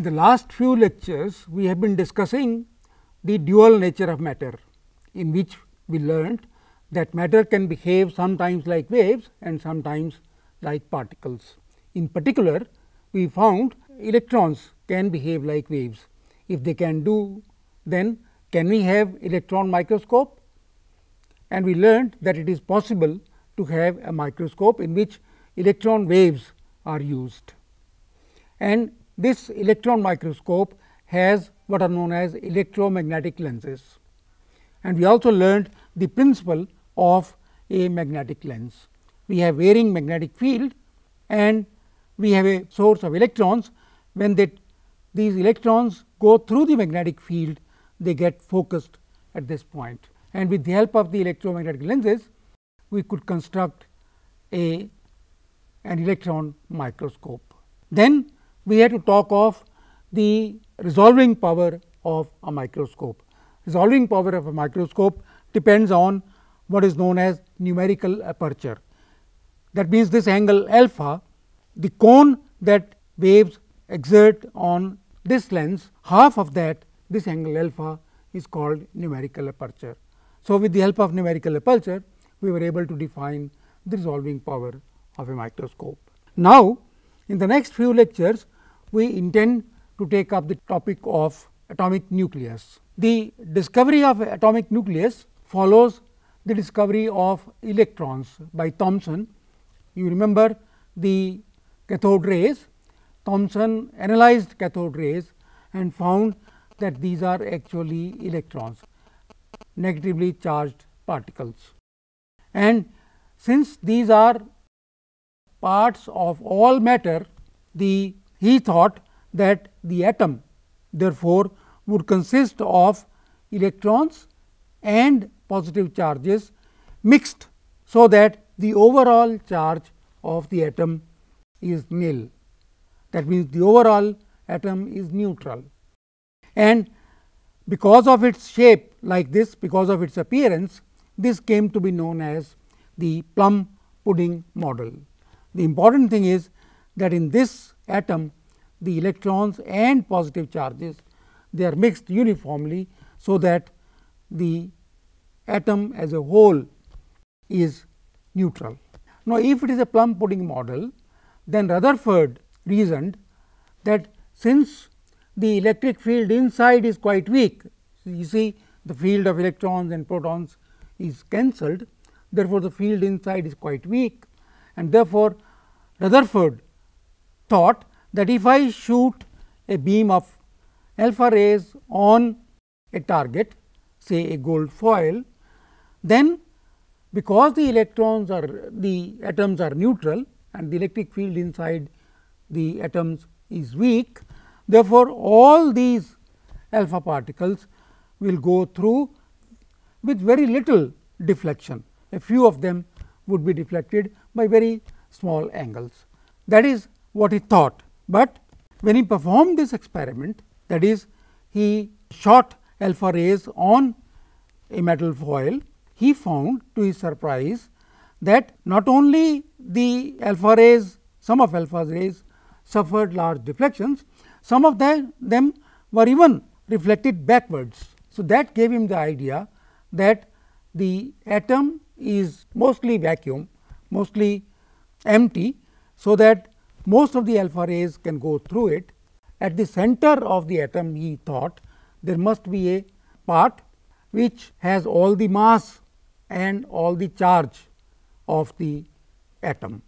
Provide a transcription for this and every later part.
In the last few lectures, we have been discussing the dual nature of matter, in which we learned that matter can behave sometimes like waves and sometimes like particles. In particular, we found electrons can behave like waves. If they can do, then can we have electron microscope? And we learned that it is possible to have a microscope in which electron waves are used. And this electron microscope has what are known as electromagnetic lenses. And we also learned the principle of a magnetic lens. We have varying magnetic field and we have a source of electrons. When they, these electrons go through the magnetic field, they get focused at this point. And with the help of the electromagnetic lenses, we could construct a an electron microscope. Then we had to talk of the resolving power of a microscope. Resolving power of a microscope depends on what is known as numerical aperture. That means, this angle alpha, the cone that waves exert on this lens, half of that this angle alpha is called numerical aperture. So, with the help of numerical aperture, we were able to define the resolving power of a microscope. Now, in the next few lectures, we intend to take up the topic of atomic nucleus. The discovery of atomic nucleus follows the discovery of electrons by Thomson. You remember the cathode rays, Thomson analyzed cathode rays and found that these are actually electrons, negatively charged particles. And since these are parts of all matter, the he thought that the atom therefore, would consist of electrons and positive charges mixed, so that the overall charge of the atom is nil. That means, the overall atom is neutral and because of its shape like this, because of its appearance, this came to be known as the plum pudding model. The important thing is that in this atom the electrons and positive charges they are mixed uniformly. So, that the atom as a whole is neutral. Now, if it is a plum pudding model then Rutherford reasoned that since the electric field inside is quite weak, you see the field of electrons and protons is cancelled. Therefore, the field inside is quite weak and therefore, Rutherford thought that if I shoot a beam of alpha rays on a target say a gold foil, then because the electrons are the atoms are neutral and the electric field inside the atoms is weak. Therefore, all these alpha particles will go through with very little deflection. A few of them would be deflected by very small angles. That is what he thought but when he performed this experiment that is he shot alpha rays on a metal foil, he found to his surprise that not only the alpha rays, some of alpha rays suffered large deflections, some of them, them were even reflected backwards. So, that gave him the idea that the atom is mostly vacuum, mostly empty. So, that most of the alpha rays can go through it. At the center of the atom he thought there must be a part which has all the mass and all the charge of the atom.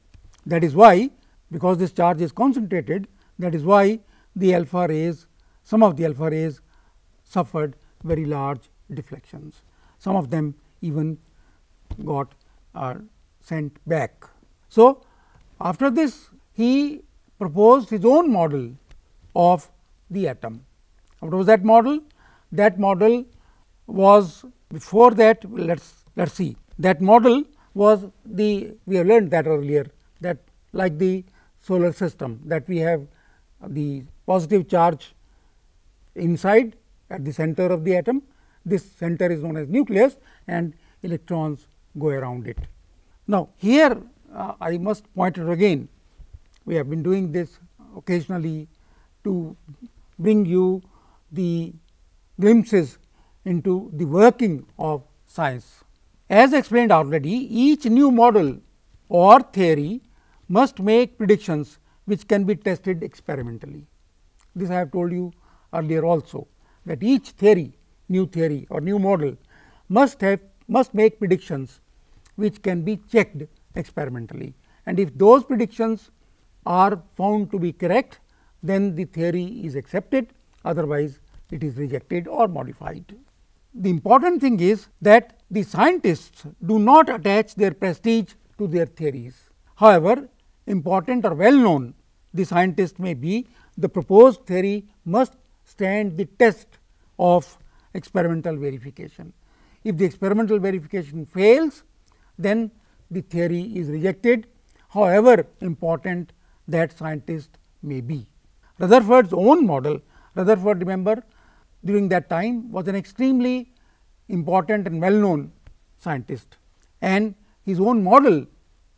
That is why because this charge is concentrated that is why the alpha rays some of the alpha rays suffered very large deflections. Some of them even got are sent back. So, after this he proposed his own model of the atom. What was that model? That model was before that let us let us see that model was the we have learned that earlier that like the solar system that we have the positive charge inside at the center of the atom this center is known as nucleus and electrons go around it. Now, here uh, I must point out again we have been doing this occasionally to bring you the glimpses into the working of science. As explained already, each new model or theory must make predictions which can be tested experimentally. This I have told you earlier also that each theory, new theory or new model must have must make predictions which can be checked experimentally. And if those predictions are found to be correct, then the theory is accepted, otherwise it is rejected or modified. The important thing is that the scientists do not attach their prestige to their theories. However, important or well known the scientist may be, the proposed theory must stand the test of experimental verification. If the experimental verification fails, then the theory is rejected, however important that scientist may be. Rutherford's own model, Rutherford remember during that time was an extremely important and well known scientist and his own model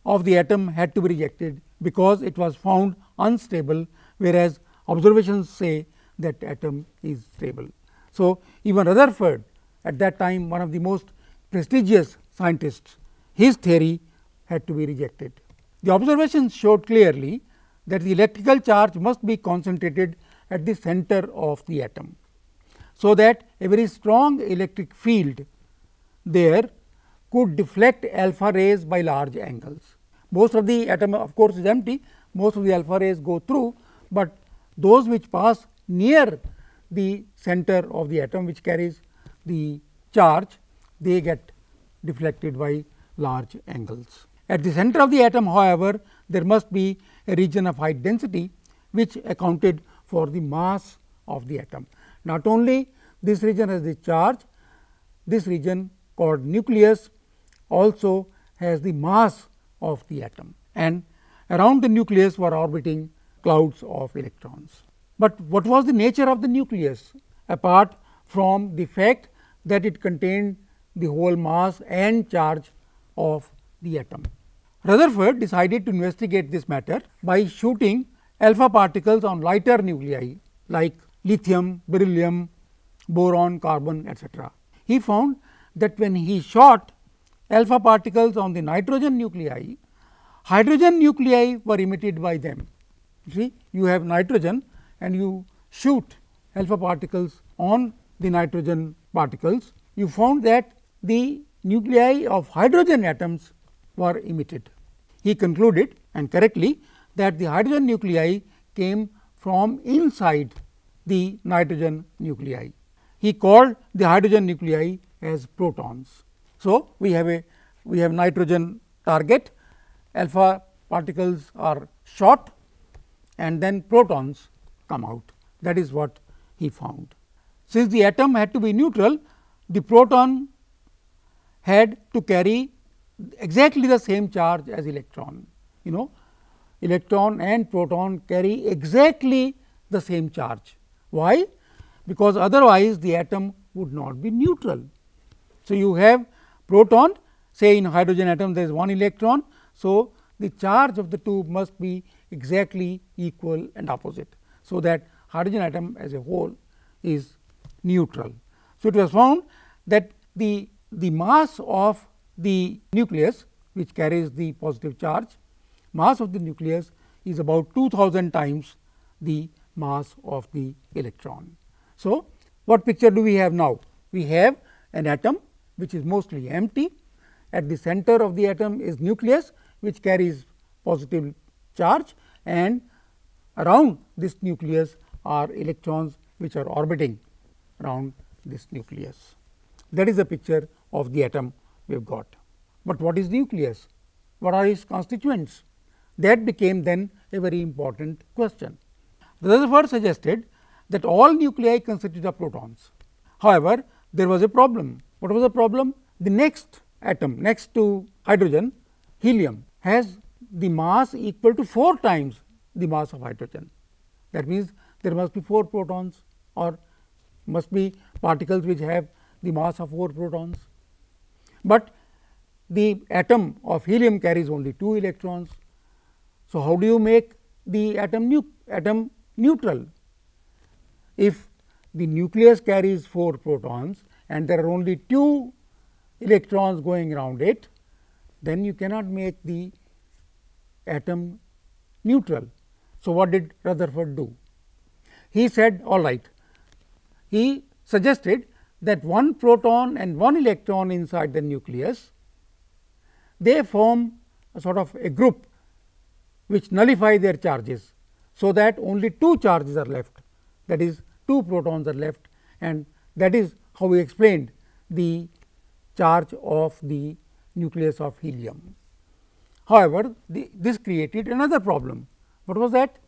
of the atom had to be rejected because it was found unstable, whereas observations say that atom is stable. So, even Rutherford at that time one of the most prestigious scientists, his theory had to be rejected. The observations showed clearly that the electrical charge must be concentrated at the center of the atom. So, that a very strong electric field there could deflect alpha rays by large angles. Most of the atom of course, is empty, most of the alpha rays go through, but those which pass near the center of the atom which carries the charge, they get deflected by large angles. At the center of the atom however, there must be a region of high density which accounted for the mass of the atom. Not only this region has the charge, this region called nucleus also has the mass of the atom and around the nucleus were orbiting clouds of electrons. But what was the nature of the nucleus apart from the fact that it contained the whole mass and charge of the atom. Rutherford decided to investigate this matter by shooting alpha particles on lighter nuclei like lithium, beryllium, boron, carbon etc. He found that when he shot alpha particles on the nitrogen nuclei, hydrogen nuclei were emitted by them. You see you have nitrogen and you shoot alpha particles on the nitrogen particles, you found that the nuclei of hydrogen atoms were emitted. He concluded and correctly that the hydrogen nuclei came from inside the nitrogen nuclei. He called the hydrogen nuclei as protons. So, we have a we have nitrogen target alpha particles are shot and then protons come out that is what he found. Since the atom had to be neutral the proton had to carry exactly the same charge as electron you know electron and proton carry exactly the same charge. Why? Because otherwise the atom would not be neutral. So, you have proton say in hydrogen atom there is one electron. So, the charge of the two must be exactly equal and opposite. So, that hydrogen atom as a whole is neutral. So, it was found that the, the mass of the nucleus which carries the positive charge, mass of the nucleus is about 2000 times the mass of the electron. So, what picture do we have now? We have an atom which is mostly empty. At the center of the atom is nucleus which carries positive charge and around this nucleus are electrons which are orbiting around this nucleus. That is the picture of the atom we have got. But what is nucleus? What are its constituents? That became then a very important question. Rutherford suggested that all nuclei consisted of protons. However, there was a problem. What was the problem? The next atom next to hydrogen, helium has the mass equal to 4 times the mass of hydrogen. That means, there must be 4 protons or must be particles which have the mass of 4 protons, but the atom of helium carries only 2 electrons. So, how do you make the atom, nu atom neutral? if the nucleus carries 4 protons and there are only 2 electrons going around it, then you cannot make the atom neutral. So, what did Rutherford do? He said all right, he suggested that one proton and one electron inside the nucleus, they form a sort of a group which nullify their charges. So, that only two charges are left that is two protons are left and that is how we explained the charge of the nucleus of helium. However, the, this created another problem. What was that?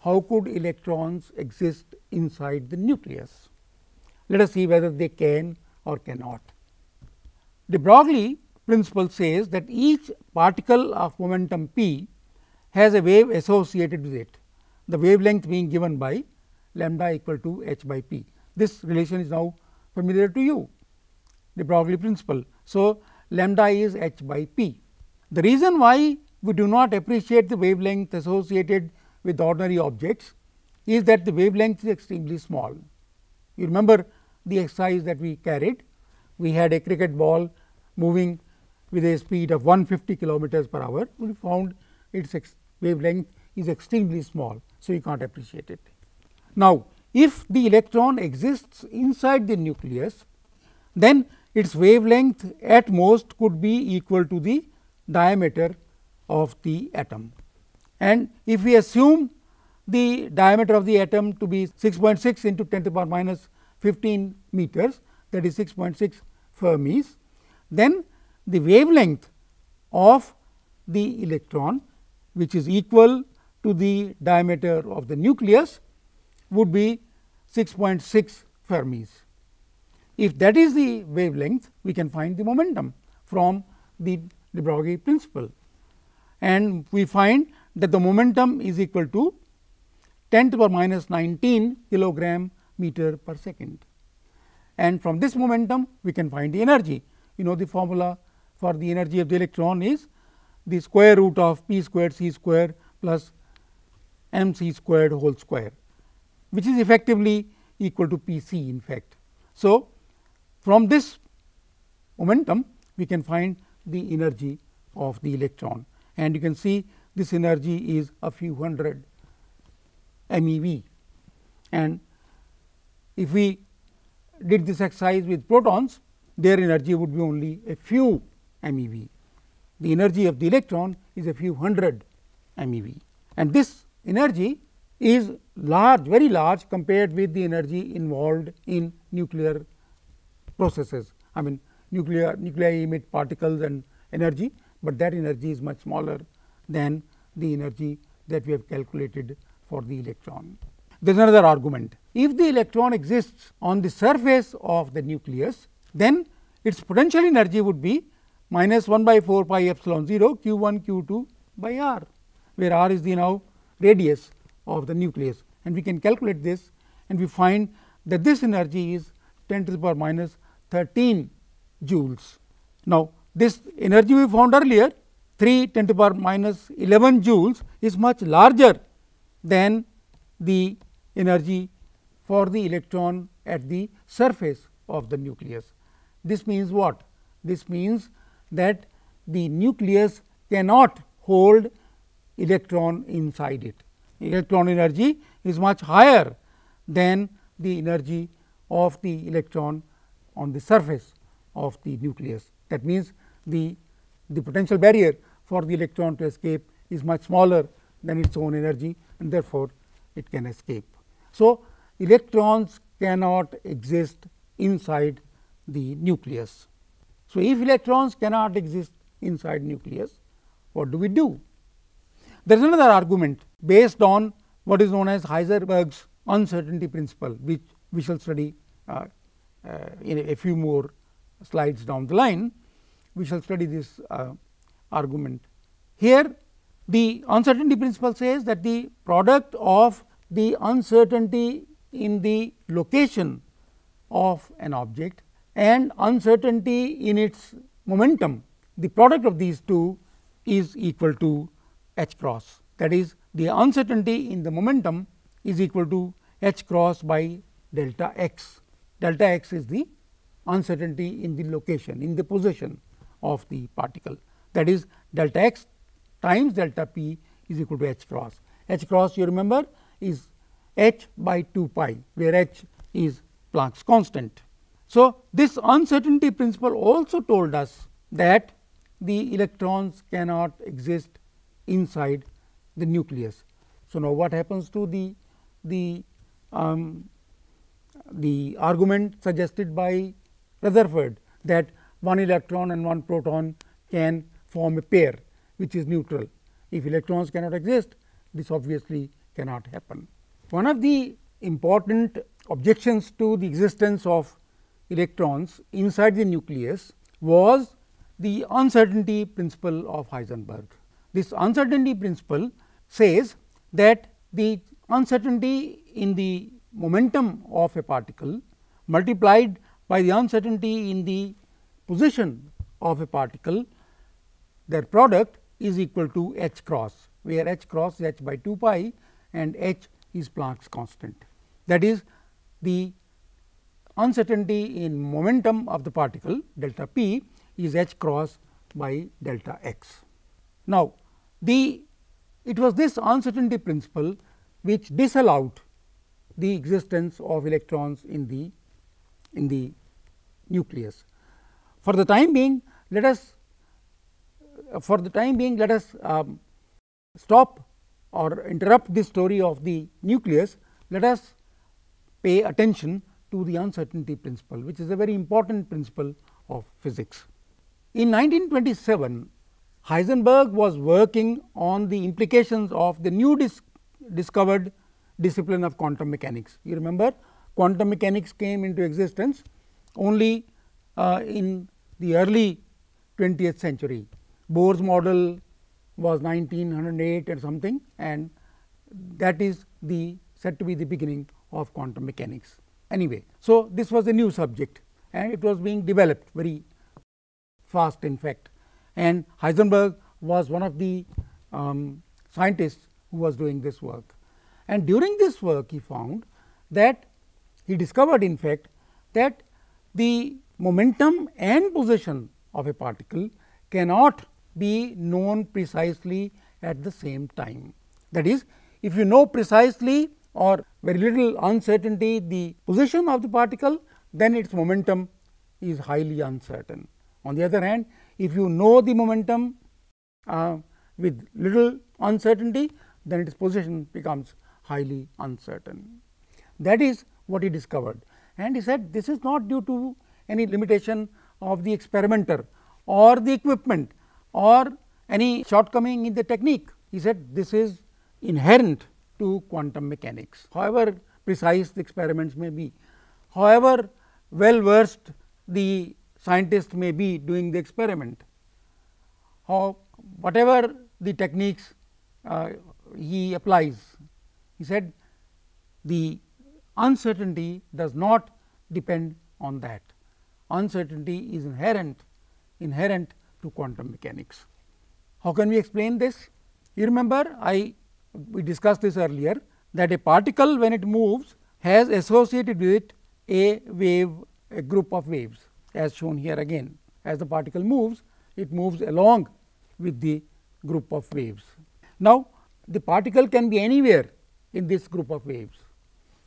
How could electrons exist inside the nucleus? Let us see whether they can or cannot. De Broglie principle says that each particle of momentum p has a wave associated with it, the wavelength being given by lambda equal to h by p. This relation is now familiar to you, de Broglie principle. So, lambda is h by p. The reason why we do not appreciate the wavelength associated with ordinary objects is that the wavelength is extremely small. You remember the exercise that we carried, we had a cricket ball moving with a speed of 150 kilometers per hour, we found its wavelength is extremely small. So, you can't appreciate it. Now, if the electron exists inside the nucleus, then its wavelength at most could be equal to the diameter of the atom. And if we assume the diameter of the atom to be 6.6 into 10 to the power minus 15 meters that is 6.6 Fermis, then the wavelength of the electron which is equal to the diameter of the nucleus would be 6.6 Fermis. If that is the wavelength, we can find the momentum from the de Broglie principle. And we find that the momentum is equal to 10 to the power minus 19 kilogram meter per second. And from this momentum, we can find the energy. You know the formula for the energy of the electron is the square root of p squared c square plus m c squared whole square, which is effectively equal to p c in fact. So, from this momentum, we can find the energy of the electron and you can see this energy is a few hundred MeV. And if we did this exercise with protons, their energy would be only a few MeV. The energy of the electron is a few hundred MeV and this energy is large, very large compared with the energy involved in nuclear processes. I mean nuclear nuclei emit particles and energy, but that energy is much smaller than the energy that we have calculated for the electron. There is another argument. If the electron exists on the surface of the nucleus, then its potential energy would be minus 1 by 4 pi epsilon 0 q 1 q 2 by r, where r is the now radius of the nucleus and we can calculate this and we find that this energy is 10 to the power minus 13 joules. Now, this energy we found earlier 3 10 to the power minus 11 joules is much larger than the energy for the electron at the surface of the nucleus. This means what? This means that the nucleus cannot hold electron inside it. Electron energy is much higher than the energy of the electron on the surface of the nucleus. That means, the, the potential barrier for the electron to escape is much smaller than its own energy and therefore, it can escape. So, electrons cannot exist inside the nucleus. So, if electrons cannot exist inside nucleus, what do we do? There is another argument based on what is known as Heisenberg's uncertainty principle, which we shall study uh, uh, in a, few more slides down the line, we shall study this uh, argument. Here the uncertainty principle says that the product of the uncertainty in the location of an object and uncertainty in its momentum, the product of these two is equal to h cross. That is the uncertainty in the momentum is equal to h cross by delta x. Delta x is the uncertainty in the location in the position of the particle that is delta x times delta p is equal to h cross. h cross you remember is h by 2 pi where h is Planck's constant. So, this uncertainty principle also told us that the electrons cannot exist inside the nucleus. So, now what happens to the the um, the argument suggested by Rutherford that one electron and one proton can form a pair which is neutral. If electrons cannot exist, this obviously cannot happen. One of the important objections to the existence of electrons inside the nucleus was the uncertainty principle of Heisenberg. This uncertainty principle says that the uncertainty in the momentum of a particle multiplied by the uncertainty in the position of a particle their product is equal to h cross where h cross is h by 2 pi and h is Planck's constant. That is the uncertainty in momentum of the particle delta p is h cross by delta x. Now, the it was this uncertainty principle which disallowed the existence of electrons in the in the nucleus. For the time being, let us for the time being let us um, stop or interrupt this story of the nucleus. Let us pay attention to the uncertainty principle, which is a very important principle of physics. In 1927, Heisenberg was working on the implications of the new dis discovered discipline of quantum mechanics. You remember quantum mechanics came into existence only uh, in the early 20th century. Bohr's model was 1908 or something and that is the said to be the beginning of quantum mechanics. Anyway, so this was a new subject and it was being developed very fast in fact and Heisenberg was one of the um, scientists who was doing this work. And during this work he found that he discovered in fact that the momentum and position of a particle cannot be known precisely at the same time. That is, if you know precisely or very little uncertainty the position of the particle, then its momentum is highly uncertain. On the other hand, if you know the momentum uh, with little uncertainty, then its position becomes highly uncertain. That is what he discovered and he said this is not due to any limitation of the experimenter or the equipment or any shortcoming in the technique. He said this is inherent to quantum mechanics. However, precise the experiments may be, however well versed the scientist may be doing the experiment, how whatever the techniques uh, he applies, he said the uncertainty does not depend on that. Uncertainty is inherent inherent to quantum mechanics. How can we explain this? You remember I we discussed this earlier that a particle when it moves has associated with it a wave a group of waves as shown here again as the particle moves it moves along with the group of waves. Now, the particle can be anywhere in this group of waves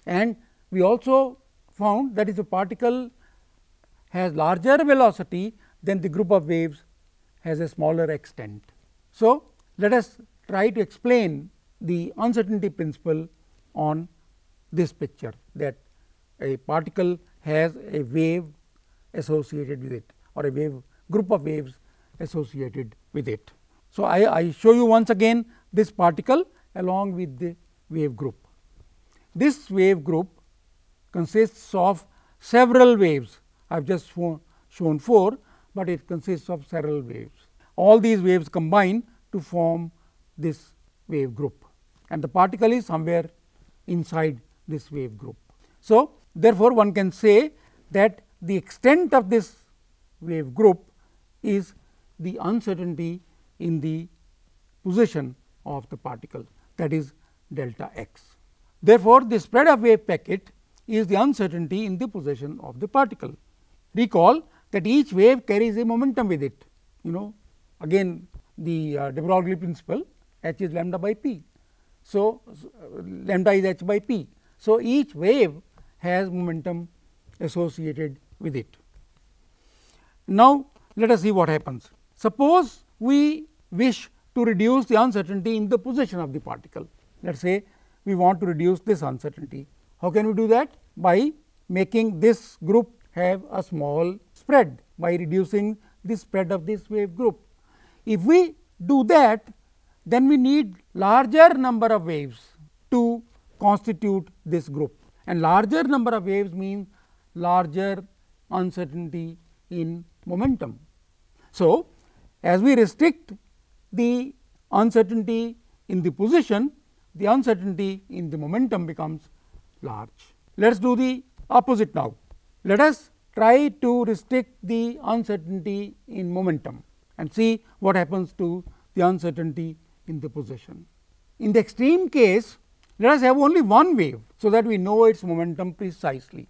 and we also found that if a particle has larger velocity then the group of waves has a smaller extent. So, let us try to explain the uncertainty principle on this picture that a particle has a wave associated with it or a wave group of waves associated with it. So, I, I show you once again this particle along with the wave group. This wave group consists of several waves I have just shown 4, but it consists of several waves. All these waves combine to form this wave group and the particle is somewhere inside this wave group. So, therefore, one can say that the extent of this wave group is the uncertainty in the position of the particle that is delta x. Therefore, the spread of wave packet is the uncertainty in the position of the particle. Recall that each wave carries a momentum with it you know again the uh, de Broglie principle h is lambda by p. So, uh, lambda is h by p. So, each wave has momentum associated with it. Now, let us see what happens. Suppose we wish to reduce the uncertainty in the position of the particle. Let us say we want to reduce this uncertainty. How can we do that? By making this group have a small spread by reducing the spread of this wave group. If we do that, then we need larger number of waves to constitute this group and larger number of waves means larger uncertainty in momentum. So, as we restrict the uncertainty in the position, the uncertainty in the momentum becomes large. Let us do the opposite now. Let us try to restrict the uncertainty in momentum and see what happens to the uncertainty in the position. In the extreme case, let us have only one wave, so that we know its momentum precisely.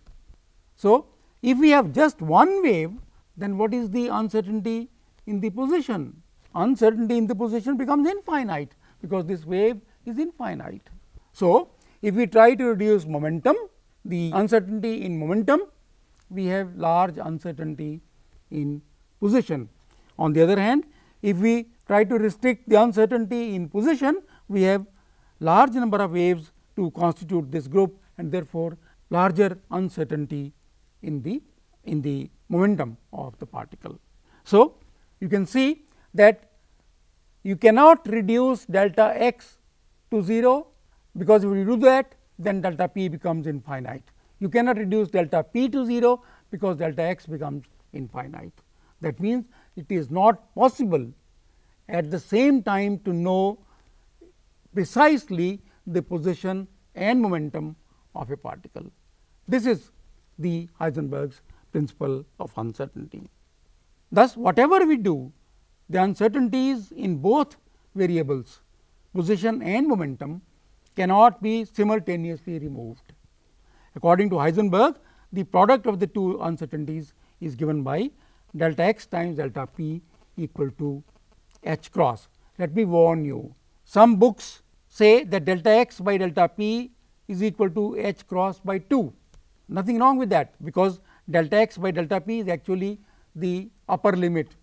So, if we have just one wave, then what is the uncertainty in the position? Uncertainty in the position becomes infinite, because this wave is infinite. So, if we try to reduce momentum, the uncertainty in momentum, we have large uncertainty in position. On the other hand, if we try to restrict the uncertainty in position, we have large number of waves to constitute this group and therefore, larger uncertainty in the in the momentum of the particle. So, you can see that you cannot reduce delta x to 0, because if you do that then delta p becomes infinite. You cannot reduce delta p to 0, because delta x becomes infinite. That means, it is not possible at the same time to know precisely the position and momentum of a particle. This is the Heisenberg's principle of uncertainty. Thus, whatever we do, the uncertainties in both variables position and momentum cannot be simultaneously removed. According to Heisenberg, the product of the two uncertainties is given by delta x times delta p equal to h cross. Let me warn you, some books say that delta x by delta p is equal to h cross by 2. Nothing wrong with that, because delta x by delta p is actually the upper limit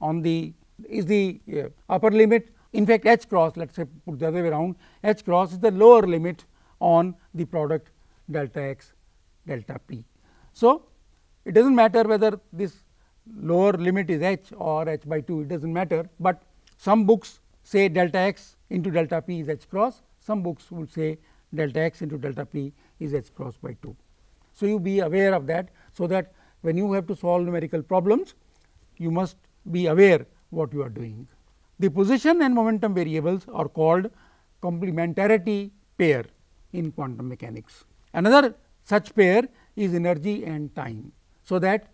on the is the uh, upper limit in fact h cross let us say put the other way around h cross is the lower limit on the product delta x delta p. So, it does not matter whether this lower limit is h or h by 2 it does not matter, but some books say delta x into delta p is h cross some books would say delta x into delta p is h cross by 2. So, you be aware of that. So, that when you have to solve numerical problems you must be aware what you are doing. The position and momentum variables are called complementarity pair in quantum mechanics. Another such pair is energy and time. So, that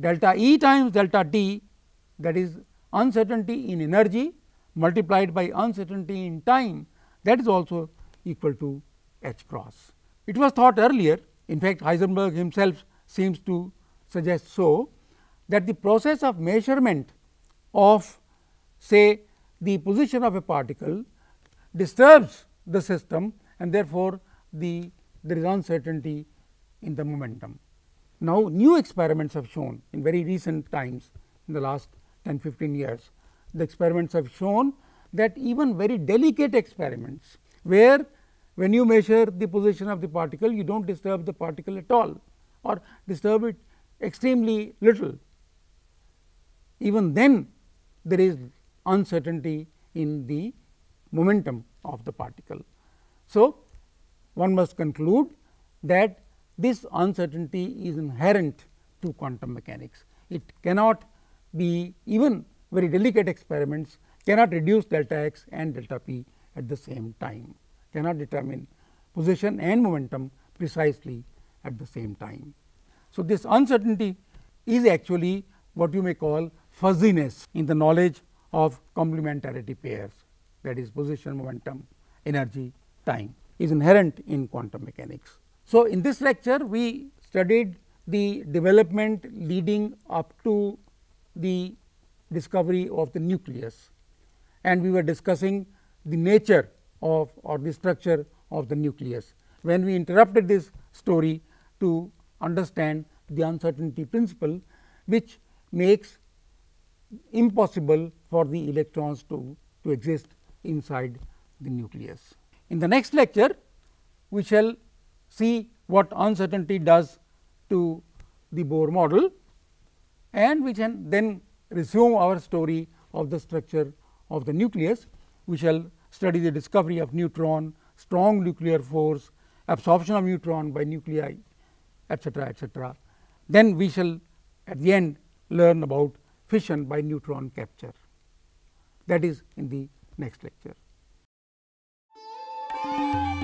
delta E times delta t that is uncertainty in energy multiplied by uncertainty in time that is also equal to h cross. It was thought earlier in fact, Heisenberg himself seems to suggest so that the process of measurement of say the position of a particle disturbs the system and therefore, the there is uncertainty in the momentum. Now, new experiments have shown in very recent times in the last 10 15 years, the experiments have shown that even very delicate experiments where when you measure the position of the particle, you do not disturb the particle at all or disturb it extremely little. Even then there is uncertainty in the momentum of the particle. So, one must conclude that this uncertainty is inherent to quantum mechanics. It cannot be even very delicate experiments cannot reduce delta x and delta p at the same time cannot determine position and momentum precisely at the same time. So, this uncertainty is actually what you may call fuzziness in the knowledge of complementarity pairs that is position, momentum, energy, time. Is inherent in quantum mechanics. So, in this lecture we studied the development leading up to the discovery of the nucleus and we were discussing the nature of or the structure of the nucleus. When we interrupted this story to understand the uncertainty principle which makes impossible for the electrons to, to exist inside the nucleus. In the next lecture, we shall see what uncertainty does to the Bohr model and we can then resume our story of the structure of the nucleus. We shall study the discovery of neutron, strong nuclear force, absorption of neutron by nuclei etcetera etcetera. Then we shall at the end learn about fission by neutron capture that is in the next lecture. Música